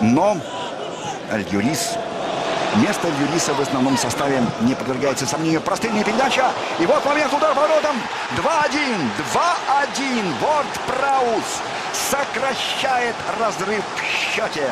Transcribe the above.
Но Альюрис, место Альюриса в основном составе не подвергается сомнению. Простыльная передача. И вот момент удар воротом. 2-1. 2-1. Ворд Праус сокращает разрыв в счете.